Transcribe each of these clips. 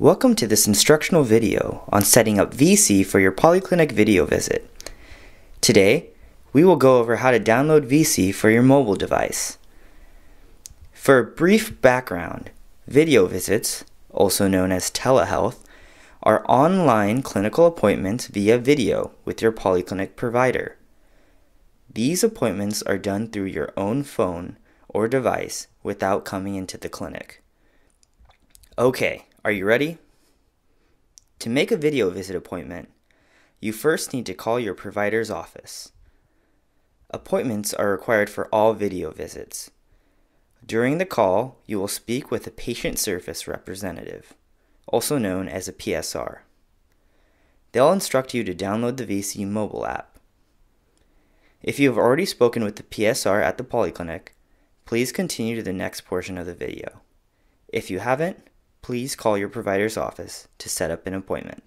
Welcome to this instructional video on setting up VSee for your Polyclinic video visit. Today, we will go over how to download VSee for your mobile device. For a brief background, video visits, also known as telehealth, are online clinical appointments via video with your Polyclinic provider. These appointments are done through your own phone or device without coming into the clinic. Okay, are you ready? To make a video visit appointment, you first need to call your provider's office. Appointments are required for all video visits. During the call, you will speak with a patient service representative, also known as a PSR. They'll instruct you to download the VSee mobile app. If you have already spoken with the PSR at the Polyclinic, please continue to the next portion of the video. If you haven't, please call your provider's office to set up an appointment.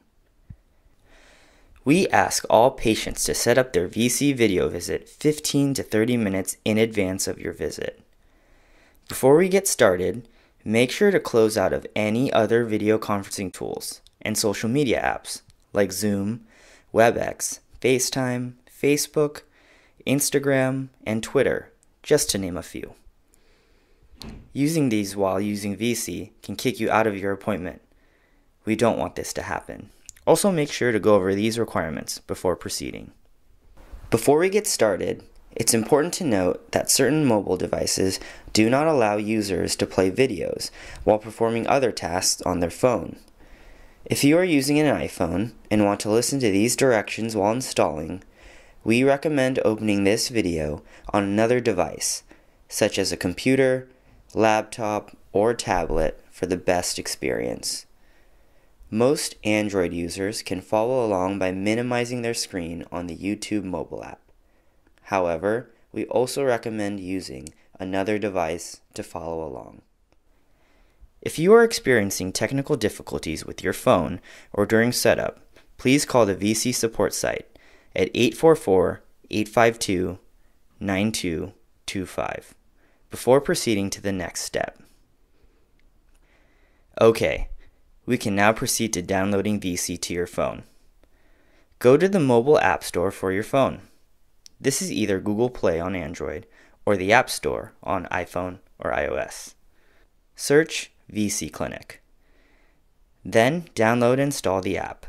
We ask all patients to set up their VSee video visit 15 to 30 minutes in advance of your visit. Before we get started, make sure to close out of any other video conferencing tools and social media apps like Zoom, WebEx, FaceTime, Facebook, Instagram, and Twitter, just to name a few. Using these while using VSee can kick you out of your appointment. We don't want this to happen. Also make sure to go over these requirements before proceeding. Before we get started, it's important to note that certain mobile devices do not allow users to play videos while performing other tasks on their phone. If you are using an iPhone and want to listen to these directions while installing, we recommend opening this video on another device, such as a computer, laptop, or tablet for the best experience. Most Android users can follow along by minimizing their screen on the YouTube mobile app. However, we also recommend using another device to follow along. If you are experiencing technical difficulties with your phone or during setup, please call the VSee support site at 844 852 9225 before proceeding to the next step. Okay, we can now proceed to downloading VSee to your phone. Go to the mobile app store for your phone. This is either Google Play on Android or the App Store on iPhone or iOS. Search VSee Clinic. Then download and install the app.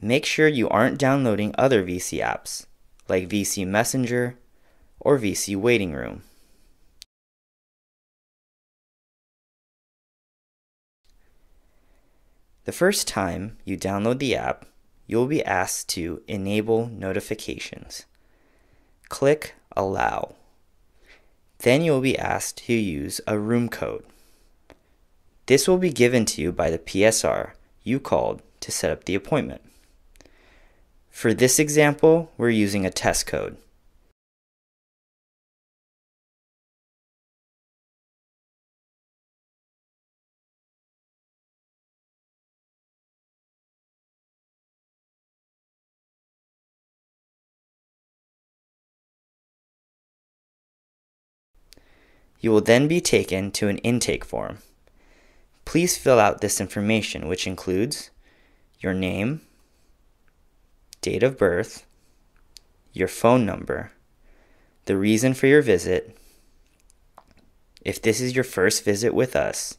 Make sure you aren't downloading other VSee apps like VSee Messenger, or VSee waiting room. The first time you download the app, you'll be asked to enable notifications. Click Allow. Then you'll be asked to use a room code. This will be given to you by the PSR you called to set up the appointment. For this example, we're using a test code. You will then be taken to an intake form. Please fill out this information, which includes your name, date of birth, your phone number, the reason for your visit, if this is your first visit with us,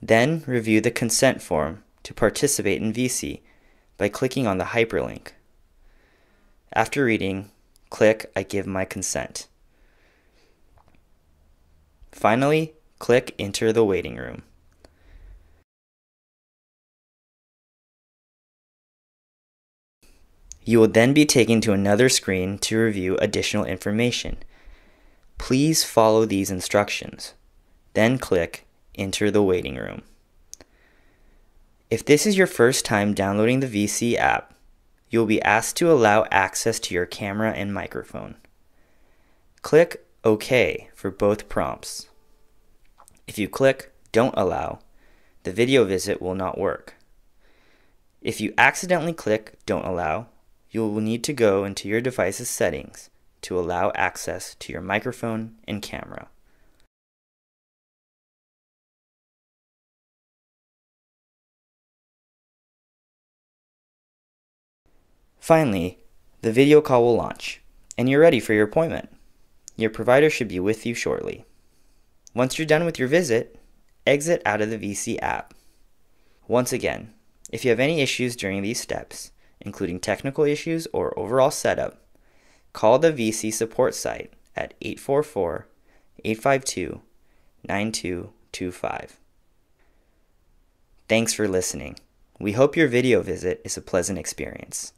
then review the consent form to participate in VSee by clicking on the hyperlink. After reading, click I give my consent. Finally, click Enter the waiting room. You will then be taken to another screen to review additional information. Please follow these instructions. Then click Enter the waiting room. If this is your first time downloading the VSee app, you will be asked to allow access to your camera and microphone. Click OK for both prompts. If you click Don't Allow, the video visit will not work. If you accidentally click Don't Allow, you will need to go into your device's settings to allow access to your microphone and camera. Finally, the video call will launch, and you're ready for your appointment. Your provider should be with you shortly. Once you're done with your visit, exit out of the VSee app. Once again, if you have any issues during these steps, including technical issues or overall setup, call the VSee support site at 844 852 9225. Thanks for listening. We hope your video visit is a pleasant experience.